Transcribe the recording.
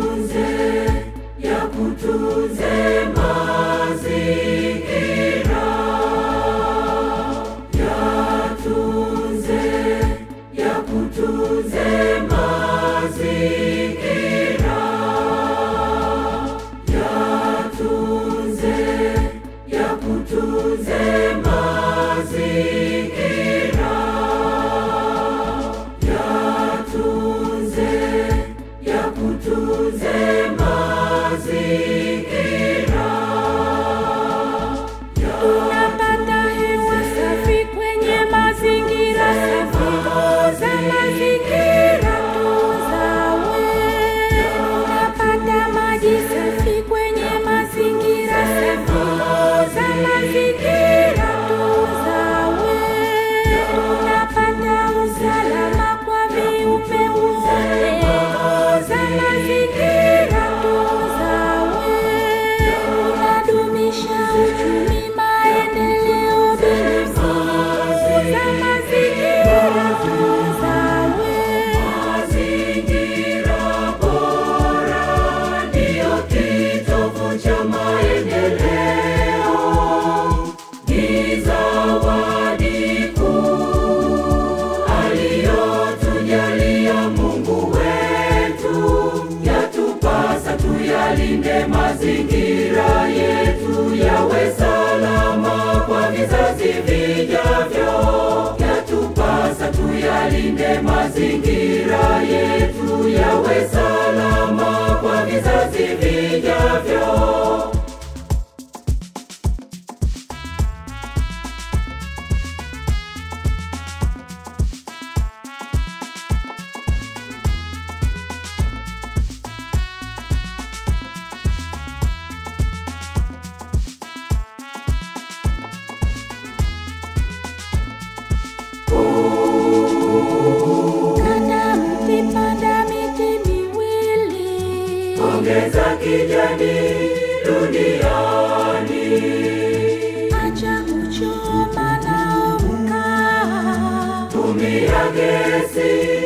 yakutuze yakutuze mazingira. Yatunze yakutuze mazingira. Yatunze yakutuze za kijani duniani. Acha kuchoma na mkaa, tumia gesi